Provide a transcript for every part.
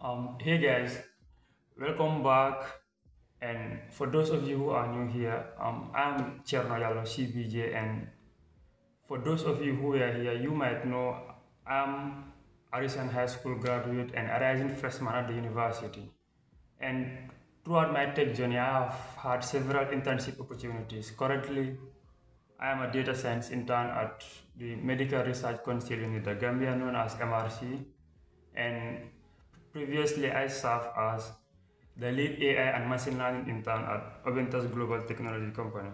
Um, hey guys, welcome back. And for those of you who are new here, um, I'm Cherno Jallo CBJ. And for those of you who are here, you might know I'm a recent high school graduate and a rising freshman at the university. And throughout my tech journey, I have had several internship opportunities. Currently, I am a data science intern at the Medical Research Council in the Gambia, known as MRC. And previously, I served as the lead AI and machine learning intern at Obentas Global Technology Company.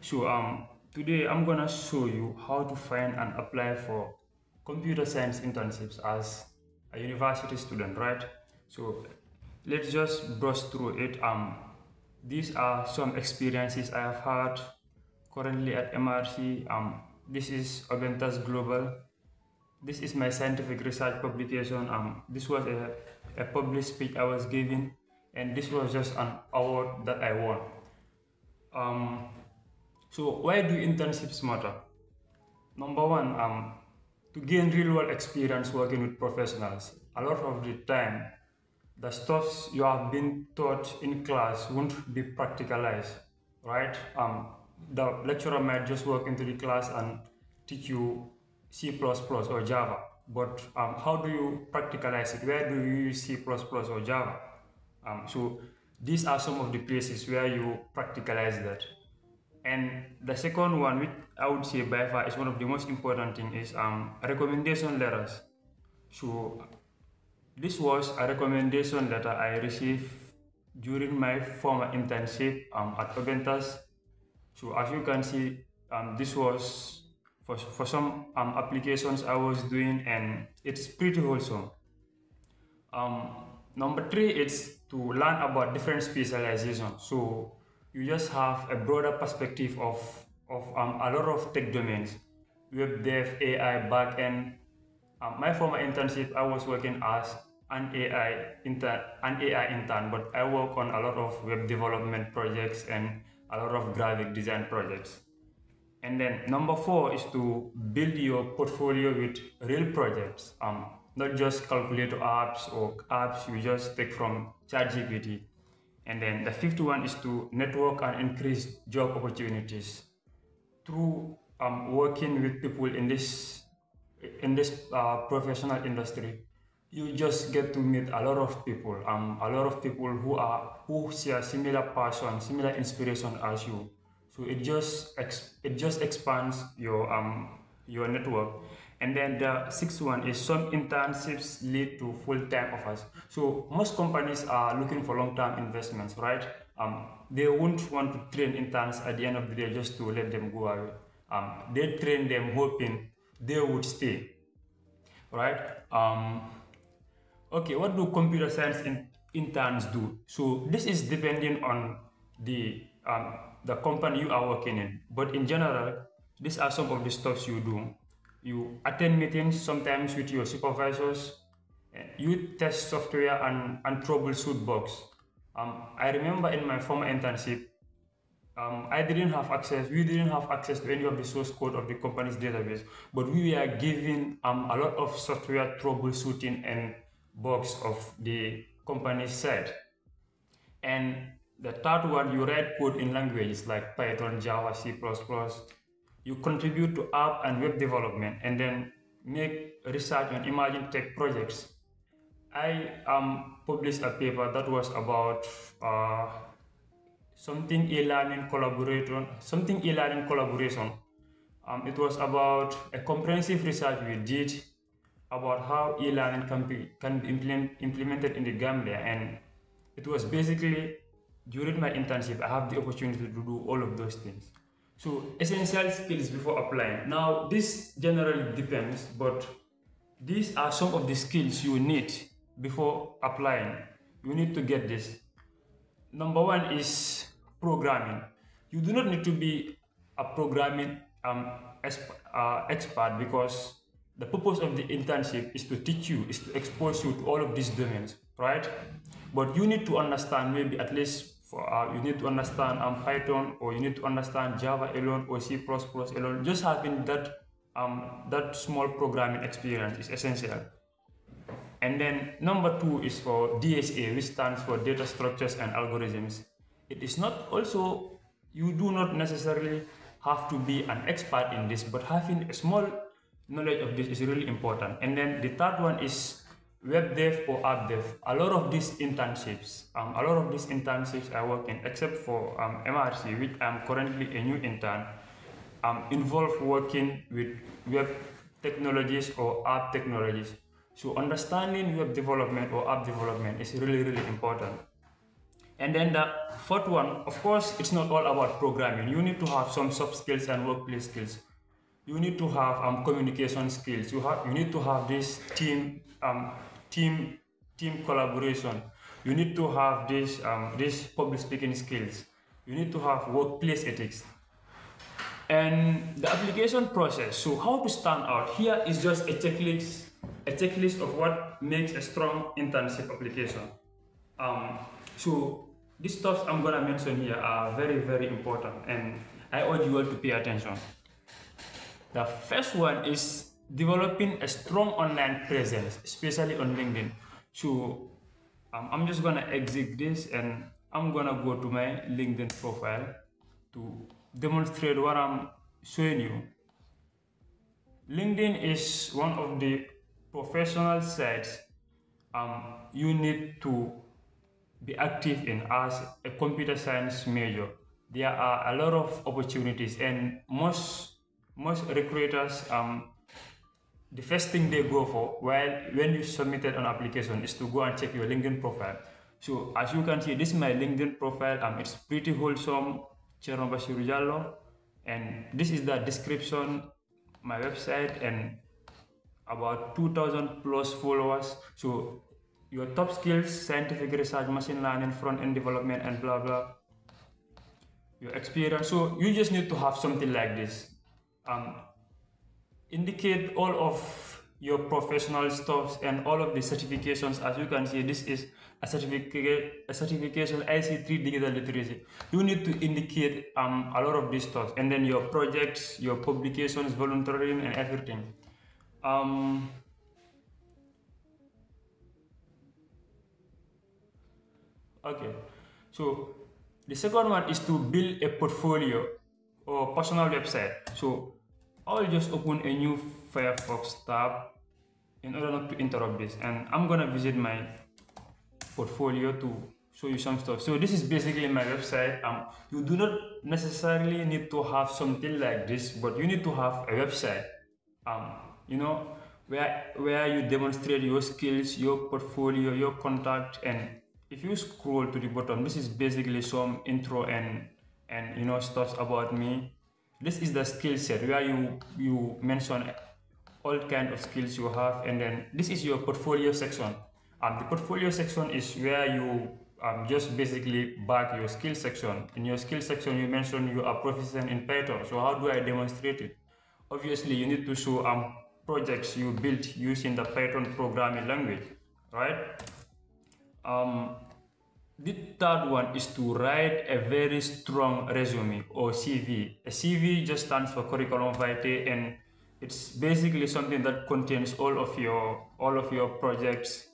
So um, today, I'm gonna show you how to find and apply for computer science internships as a university student, right? So let's just brush through it. Um, these are some experiences I have had currently at MRC. Um, this is Obentas Global. This is my scientific research publication. Um, this was a, a published speech I was giving, and this was just an award that I won. Um, so why do internships matter? Number one, um, to gain real world experience working with professionals. A lot of the time, the stuff you have been taught in class won't be practicalized, right? Um, the lecturer might just walk into the class and teach you C++ or Java. But um, how do you practicalize it? Where do you use C++ or Java? Um, so these are some of the places where you practicalize that. And the second one, which I would say by far is one of the most important thing, is um, recommendation letters. So this was a recommendation letter I received during my former internship um, at Obentas so as you can see, um, this was for, for some um, applications I was doing and it's pretty wholesome. Um, number three, is to learn about different specializations. So you just have a broader perspective of, of um, a lot of tech domains, web dev, AI, backend. Um, my former internship, I was working as an AI intern, an AI intern, but I work on a lot of web development projects and a lot of graphic design projects. And then number four is to build your portfolio with real projects, um, not just calculator apps or apps you just take from ChatGPT. And then the fifth one is to network and increase job opportunities through um, working with people in this in this uh, professional industry you just get to meet a lot of people, um, a lot of people who are who share similar passion, similar inspiration as you. So it just it just expands your um your network. And then the sixth one is some internships lead to full-time offers. So most companies are looking for long-term investments, right? Um, they won't want to train interns at the end of the day just to let them go away. Um, they train them hoping they would stay, right? Um, okay, what do computer science in, interns do? So this is depending on the um, the company you are working in. But in general, these are some of the stuffs you do. You attend meetings sometimes with your supervisors. You test software and, and troubleshoot bugs. Um, I remember in my former internship, um, I didn't have access, we didn't have access to any of the source code of the company's database, but we were given um, a lot of software troubleshooting and bugs of the company side. And the third one, you write code in languages like Python, Java, C++. You contribute to app and web development and then make research on emerging tech projects. I um, published a paper that was about uh, something e-learning collaboration, something e-learning collaboration. Um, it was about a comprehensive research we did about how e-learning can be, can be implement, implemented in the Gambia. And it was basically during my internship, I have the opportunity to do all of those things. So essential skills before applying. Now, this generally depends, but these are some of the skills you need before applying. You need to get this. Number one is programming. You do not need to be a programming um, uh, expert because the purpose of the internship is to teach you, is to expose you to all of these domains, right? But you need to understand maybe at least for, uh, you need to understand um, Python or you need to understand Java alone or C++ alone. Just having that um, that small programming experience is essential. And then number two is for DSA, which stands for Data Structures and Algorithms. It is not also, you do not necessarily have to be an expert in this, but having a small knowledge of this is really important. And then the third one is web dev or app dev. A lot of these internships, um, a lot of these internships I work in, except for um, MRC, which I'm currently a new intern, um, involve working with web technologies or app technologies. So understanding web development or app development is really, really important. And then the fourth one, of course, it's not all about programming. You need to have some soft skills and workplace skills. You need to have um, communication skills. You have you need to have this team um, team team collaboration. You need to have this um, this public speaking skills. You need to have workplace ethics. And the application process. So how to stand out? Here is just a checklist, a checklist of what makes a strong internship application. Um, so these stuff I'm gonna mention here are very, very important and I urge you all to pay attention. The first one is developing a strong online presence, especially on LinkedIn. So um, I'm just gonna exit this and I'm gonna go to my LinkedIn profile to demonstrate what I'm showing you. LinkedIn is one of the professional sites um, you need to be active in as a computer science major. There are a lot of opportunities and most most recruiters um, the first thing they go for while when you submitted an application is to go and check your LinkedIn profile. So as you can see, this is my LinkedIn profile. Um, it's pretty wholesome, Cherno Bashiru Jallo. And this is the description, my website, and about 2,000 plus followers. So your top skills, scientific research, machine learning, front-end development, and blah, blah. Your experience. So you just need to have something like this. Um, indicate all of your professional stuff and all of the certifications. As you can see, this is a certificate, a certification IC3 digital literacy. You need to indicate um, a lot of these stuff, and then your projects, your publications, volunteering, and everything. Um, Okay, so the second one is to build a portfolio or personal website. So I'll just open a new Firefox tab in order not to interrupt this. And I'm gonna visit my portfolio to show you some stuff. So this is basically my website. Um, you do not necessarily need to have something like this, but you need to have a website. Um, you know, where where you demonstrate your skills, your portfolio, your contact, and if you scroll to the bottom, this is basically some intro and and you know stuff about me. This is the skill set where you you mention all kind of skills you have, and then this is your portfolio section. Um, the portfolio section is where you um, just basically back your skill section. In your skill section, you mention you are proficient in Python. So how do I demonstrate it? Obviously, you need to show um, projects you built using the Python programming language, right? Um, the third one is to write a very strong resume or CV. A CV just stands for curriculum vitae and it's basically something that contains all of your all of your projects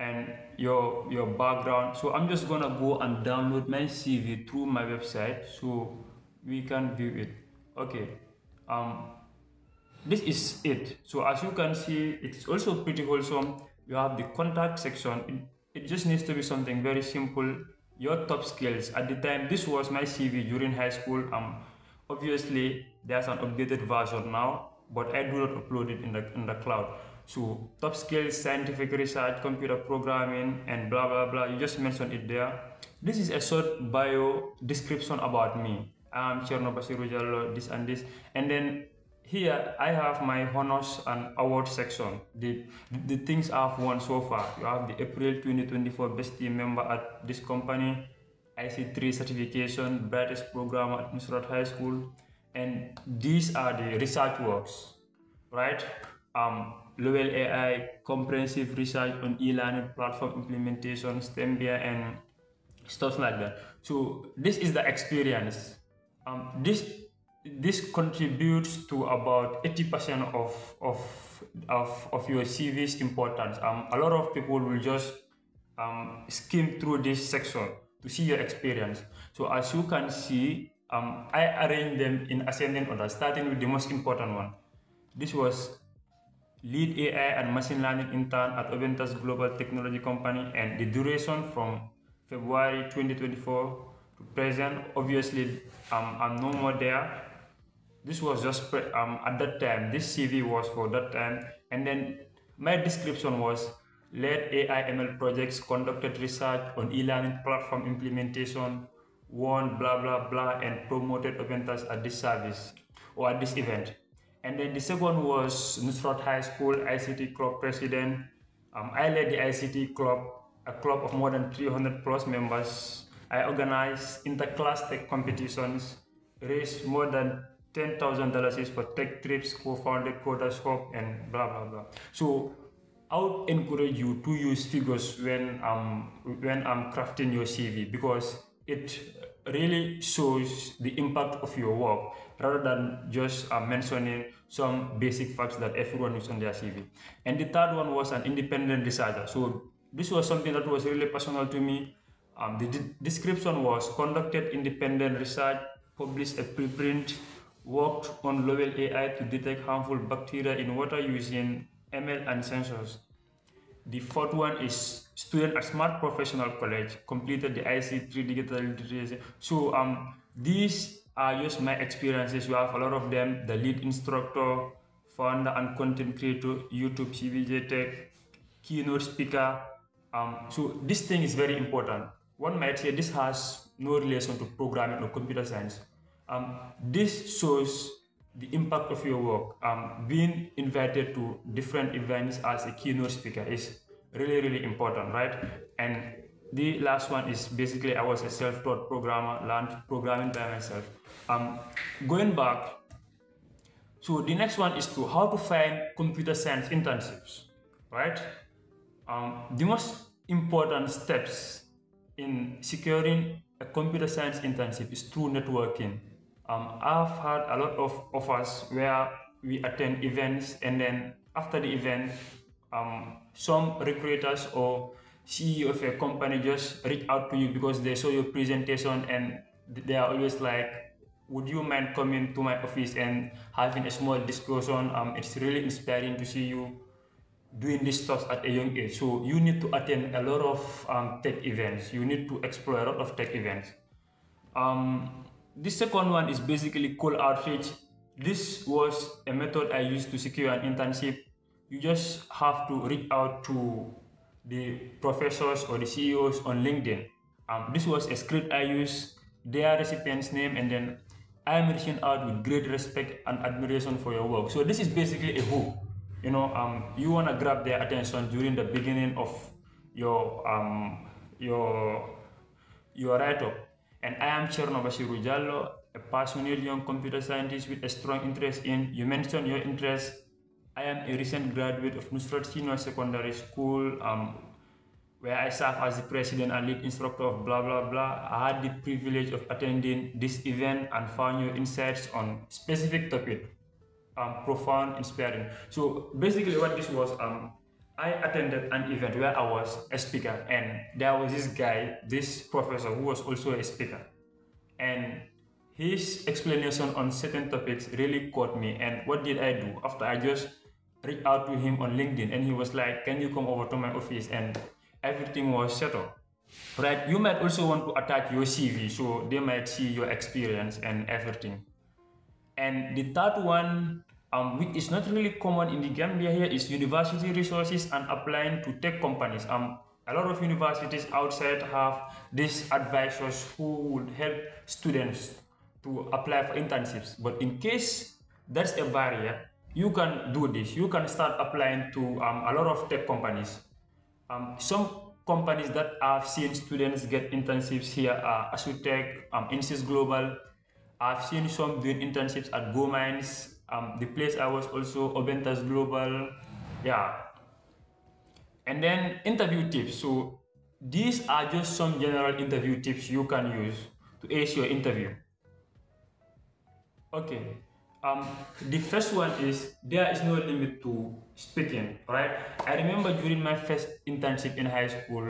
and your your background. So I'm just gonna go and download my CV through my website so we can view it. Okay. Um, this is it. So as you can see, it's also pretty wholesome. You have the contact section. It just needs to be something very simple. Your top skills. At the time, this was my CV during high school. Um, obviously, there's an updated version now, but I do not upload it in the in the cloud. So top skills, scientific research, computer programming, and blah blah blah. You just mentioned it there. This is a short bio description about me. I'm Cherno Bashiru this and this, and then here I have my honors and award section. The, the things I've won so far. You have the April 2024 best team member at this company, IC3 certification, brightest program at Nusrat High School, and these are the research works, right? Um, Lowell AI, comprehensive research on e-learning platform implementation, STEMBIA, and stuff like that. So this is the experience. Um, this this contributes to about 80% of, of of, of your CV's importance. Um, a lot of people will just um, skim through this section to see your experience. So as you can see, um, I arranged them in ascending order, starting with the most important one. This was lead AI and machine learning intern at Obentas Global Technology Company and the duration from February 2024 to present. Obviously, um, I'm no more there. This was just um, at that time, this CV was for that time. And then my description was led AI ML projects, conducted research on e-learning platform implementation, won blah blah blah, and promoted Obentas at this service or at this event. And then the second was Nusrat High School ICT Club President. Um, I led the ICT Club, a club of more than 300 plus members. I organized inter-class tech competitions, raised more than $10,000 is for tech trips, co-founded Coders and blah, blah, blah. So I would encourage you to use figures when, um, when I'm crafting your CV because it really shows the impact of your work rather than just uh, mentioning some basic facts that everyone is on their CV. And the third one was an independent researcher. So this was something that was really personal to me. Um, the de description was conducted independent research, published a preprint, worked on Lowell AI to detect harmful bacteria in water using ML and sensors. The fourth one is student at Smart Professional College, completed the IC3 digital literacy. So um, these are just my experiences. You have a lot of them, the lead instructor, founder and content creator, YouTube, CBJ Tech, keynote speaker. Um, so this thing is very important. One might say this has no relation to programming or computer science. Um, this shows the impact of your work. Um, being invited to different events as a keynote speaker is really, really important, right? And the last one is basically I was a self-taught programmer, learned programming by myself. Um, going back, so the next one is to how to find computer science internships, right? Um, the most important steps in securing a computer science internship is through networking. Um, I've had a lot of offers where we attend events and then after the event, um, some recruiters or CEO of a company just reach out to you because they saw your presentation and they are always like, would you mind coming to my office and having a small discussion? Um, it's really inspiring to see you doing this stuff at a young age. So you need to attend a lot of um, tech events. You need to explore a lot of tech events. Um, the second one is basically cold outreach. This was a method I used to secure an internship. You just have to reach out to the professors or the CEOs on LinkedIn. Um, this was a script I used, their recipient's name, and then I'm reaching out with great respect and admiration for your work. So this is basically a hook. You know, um, you want to grab their attention during the beginning of your um, your your write-up and I am Cherno Bashiru Jallo, a passionate young computer scientist with a strong interest in, you mentioned your interest. I am a recent graduate of Nusrat Senior Secondary School, um, where I serve as the president and lead instructor of blah blah blah. I had the privilege of attending this event and found your insights on specific topic, um, profound, inspiring. So basically what this was, um, I attended an event where I was a speaker, and there was this guy, this professor, who was also a speaker. And his explanation on certain topics really caught me. And what did I do? After I just reached out to him on LinkedIn, and he was like, Can you come over to my office? And everything was settled. Right? You might also want to attach your CV so they might see your experience and everything. And the third one um, which is not really common in the Gambia here is university resources and applying to tech companies. Um, a lot of universities outside have these advisors who would help students to apply for internships. But in case that's a barrier, you can do this. You can start applying to um, a lot of tech companies. Um, some companies that I've seen students get internships here are Asutech, um, Insys Global. I've seen some doing internships at GoMines, um, the place I was also Obentas Global, yeah. And then interview tips. So these are just some general interview tips you can use to ace your interview. Okay, Um, the first one is there is no limit to speaking, right? I remember during my first internship in high school,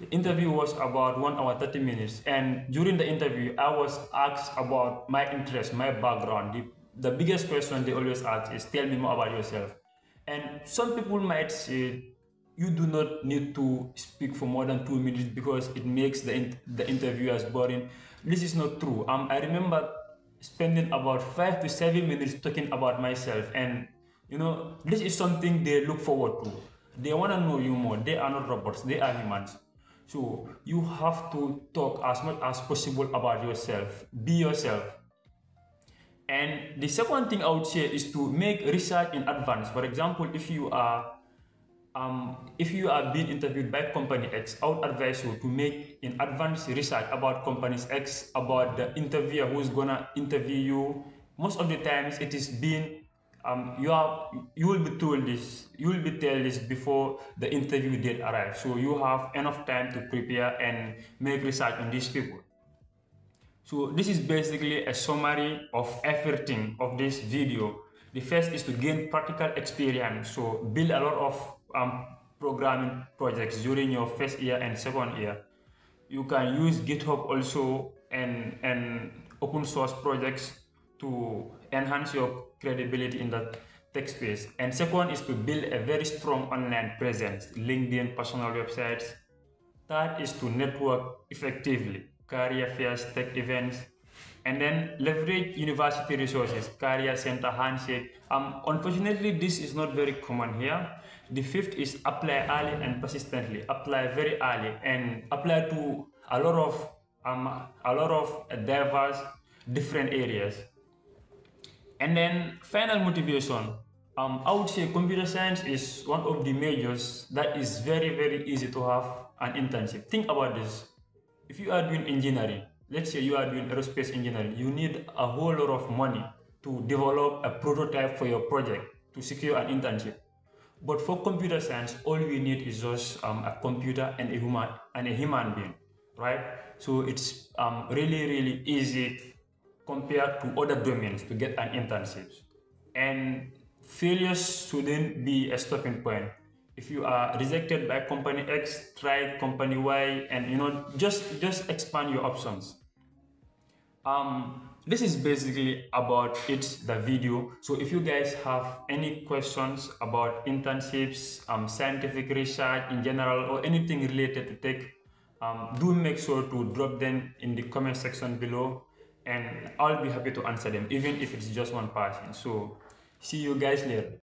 the interview was about one hour, 30 minutes. And during the interview, I was asked about my interest, my background. The, the biggest question they always ask is tell me more about yourself. And some people might say, you do not need to speak for more than two minutes because it makes the, the interviewers boring. This is not true. Um, I remember spending about five to seven minutes talking about myself and you know this is something they look forward to they want to know you more they are not robots they are humans so you have to talk as much as possible about yourself be yourself and the second thing i would say is to make research in advance for example if you are um, if you are being interviewed by company X, I would advise you to make in advance research about companies X, about the interviewer who's gonna interview you. Most of the times it is being um, you are you will be told this, you will be told this before the interview date arrives. So you have enough time to prepare and make research on these people. So this is basically a summary of everything of this video. The first is to gain practical experience. So build a lot of um, programming projects during your first year and second year. You can use GitHub also and, and open source projects to enhance your credibility in the tech space. And second is to build a very strong online presence, LinkedIn, personal websites. Third is to network effectively, career fairs, tech events, and then leverage university resources, career center, handshake. Um, unfortunately, this is not very common here. The fifth is apply early and persistently. Apply very early and apply to a lot of um, a lot of diverse different areas. And then final motivation. Um, I would say computer science is one of the majors that is very very easy to have an internship. Think about this. If you are doing engineering, let's say you are doing aerospace engineering, you need a whole lot of money to develop a prototype for your project to secure an internship. But for computer science, all we need is just um, a computer and a human and a human being, right? So it's um, really really easy compared to other domains to get an internship. And failures shouldn't be a stopping point. If you are rejected by company X, try company Y, and you know just just expand your options. Um, this is basically about it the video. So if you guys have any questions about internships um, scientific research in general or anything related to tech um, do make sure to drop them in the comment section below and i'll be happy to answer them even if it's just one person. So see you guys later